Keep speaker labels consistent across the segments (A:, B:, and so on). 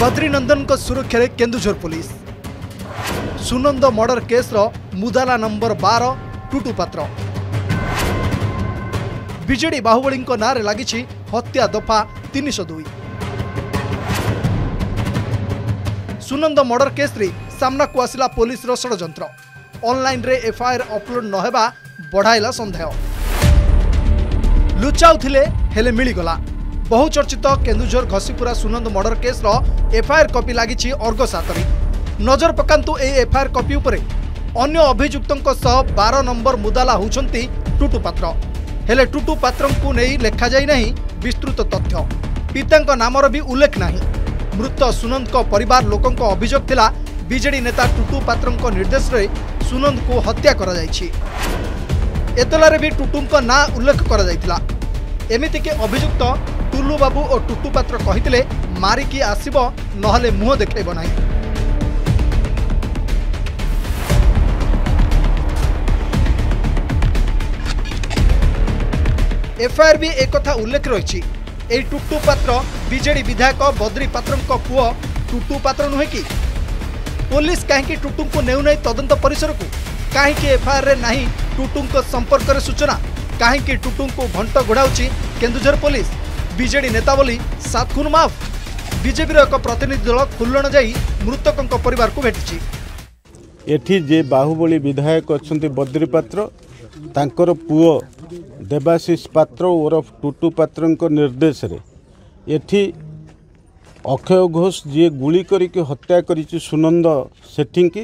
A: ବଦ୍ରିନନ୍ଦନଙ୍କ ସୁରକ୍ଷାରେ Keonjhar police Sunanda murder କେସ୍ର ମୁଦାଲା ନମ୍ବର ବାର ଟୁଟୁ ପାତ୍ର ବିଜେଡି ବାହୁବଳୀଙ୍କ ନାଁରେ ଲାଗିଛି ହତ୍ୟା ଦଫା ତିନିଶହ ଦୁଇ ସୁନନ୍ଦ ମର୍ଡର କେସ୍ରେ ସାମ୍ନାକୁ ଆସିଲା ପୋଲିସର ଷଡ଼ଯନ୍ତ୍ର ଅନ୍ଲାଇନ୍ରେ ଏଫ୍ଆଇଆର୍ ଅପଲୋଡ୍ ନ ହେବା ବଢ଼ାଇଲା ସନ୍ଦେହ ଲୁଚାଉଥିଲେ ହେଲେ ମିଳିଗଲା बहुचर्चित केन्दुझर घसिपुरा सुनंद मर्डर केस्र एफआइआर कपि लाग अर्घसी नजर पकान्तु यो एफआइआर कपि अन्य अभियुक्त बार नंबर मुदाला हुन्छ टुटु पत्र टुटु पत्र लेखाइ विस्तृत तथ्य पिताको नाम उल्लेख नै मृत सुनंद सुनन्दिवार लोकको अभियोग विजेडि नेता टुटु निर्देश पत्रको सुनंद को हत्या एतल टुटु ना उल्लेख गरि ଏମିତିକି ଅଭିଯୁକ୍ତ ଟୁଲୁ ବାବୁ ଓ ଟୁଟୁ ପାତ୍ର କହିଥିଲେ ମାରିକି ଆସିବ ନହେଲେ ମୁହଁ ଦେଖାଇବ ନାହିଁ ଏଫ୍ଆଇଆର୍ ବି ଏକଥା ଉଲ୍ଲେଖ ରହିଛି ଏହି ଟୁଟୁ ପାତ୍ର ବିଜେଡି ବିଧାୟକ ବଦ୍ରି ପାତ୍ରଙ୍କ ପୁଅ ଟୁଟୁ ପାତ୍ର ନୁହେଁ କି ପୋଲିସ କାହିଁକି ଟୁଟୁଙ୍କୁ ନେଉନାହିଁ ତଦନ୍ତ ପରିସରକୁ କାହିଁକି ଏଫ୍ଆଇଆର୍ରେ ନାହିଁ ଟୁଟୁଙ୍କ ସମ୍ପର୍କରେ ସୂଚନା କାହିଁକି ଟୁଟୁଙ୍କୁ ଘଣ୍ଟ ଘୋଡ଼ାଉଛି କେନ୍ଦୁଝର ପୋଲିସ ବିଜେଡି ନେତା ବୋଲି ସାତ୍ ଖୁନ୍ ମାଫ୍ ବିଜେପିର ଏକ ପ୍ରତିନିଧି ଦଳ ଖୁଲ୍ଲଣ ଯାଇ ମୃତକଙ୍କ ପରିବାରକୁ ଭେଟିଛି
B: ଏଠି ଯିଏ ବାହୁବଳି ବିଧାୟକ ଅଛନ୍ତି ବଦ୍ରି ପାତ୍ର ତାଙ୍କର ପୁଅ ଦେବାଶିଷ ପାତ୍ର ଓରଫ ଟୁଟୁ ପାତ୍ରଙ୍କ ନିର୍ଦ୍ଦେଶରେ ଏଠି ଅକ୍ଷୟ ଘୋଷ ଯିଏ ଗୁଳି କରିକି ହତ୍ୟା କରିଛି ସୁନନ୍ଦ ସେଠିଙ୍କି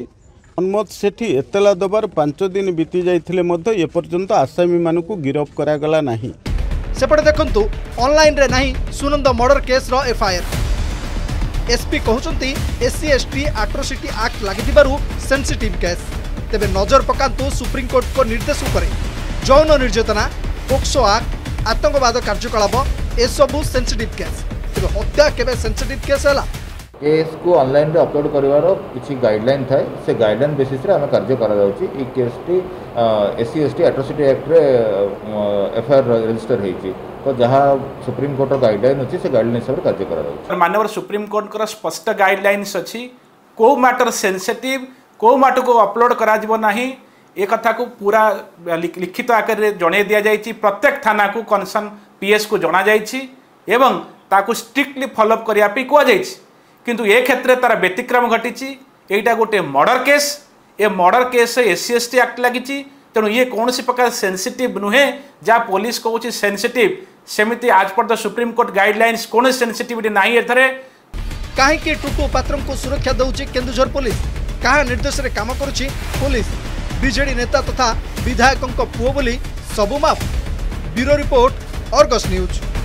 B: ହନମତ ସେଠି ଏତଲା ଦେବାର ପାଞ୍ଚ ଦିନ ବିତି ଯାଇଥିଲେ ମଧ୍ୟ ଏପର୍ଯ୍ୟନ୍ତ ଆସାମୀମାନଙ୍କୁ ଗିରଫ କରାଗଲା ନାହିଁ
A: ସେପଟେ ଦେଖନ୍ତୁ ଅନ୍ଲାଇନ୍ରେ ନାହିଁ ସୁନନ୍ଦ ମର୍ଡର କେସ୍ର ଏଫ୍ଆଇଆର୍ ଏସ୍ପି କହୁଛନ୍ତି ଏସ୍ସି ଏସ୍ଟି ଆଟ୍ରୋସିଟି ଆକ୍ଟ ଲାଗିଥିବାରୁ ସେନ୍ସିଟିଭ୍ କେସ୍ ତେବେ ନଜର ପକାନ୍ତୁ ସୁପ୍ରିମକୋର୍ଟଙ୍କ ନିର୍ଦ୍ଦେଶ ଉପରେ ଯୌନ ନିର୍ଯାତନା ପୋକ୍ସୋ ଆକ୍ଟ ଆତଙ୍କବାଦ କାର୍ଯ୍ୟକଳାପ ଏସବୁ ସେନ୍ସିଟିଭ୍ କେସ୍ ତେବେ ହତ୍ୟା କେବେ ସେନ୍ସିଟିଭ୍ କେସ୍ ହେଲା
C: केस को अनलाइन रे अपलोड कर किसी थाए से गाइडलाइन बेसीस कार्य करेस T S C S T atrocity आक्टे FIR register होती तो जहाँ सुप्रीम कोर्ट कोर्टर गाइडलाइन अच्छी से गाइडल हिसाब से कार्य कर
D: मानव सुप्रीम कोर्ट कोर्टर स्पष्ट गाइडल अच्छी कौ मैटर सेनसेटिव कौ मैटर को अपलोड करना एक को पूरा लिखित तो आकार जन दि जाए प्रत्येक थाना को कनसर्न पीएस को जणा जाए ताकि स्ट्रिक्टली फलोअप करने कई কিন্তু এই ক্ষেত্রে তার বেতিক্রম ঘটিছি এইটা গটে মर्डर কেস এ মर्डर কেসে এসসিএসটি অ্যাক্ট লাগিছি তেনু এই কোনসি প্রকার সেনসিটিভ নহে যা পুলিশ কহিছি সেনসিটিভ সমিতি আজ পর্যন্ত সুপ্রিম কোর্ট গাইডলাইনস কোন সেনসিটিভিটি নাই এতরে
A: কাহি কি টুকু পাত্রম কো সুরক্ষা দউচি kendu jor police কাহি নির্দেশরে কাম করুচি পুলিশ বিজেডি নেতা তথা বিধায়কক পুবলি সবু মাপ ব্যুরো রিপোর্ট অর্গাস নিউজ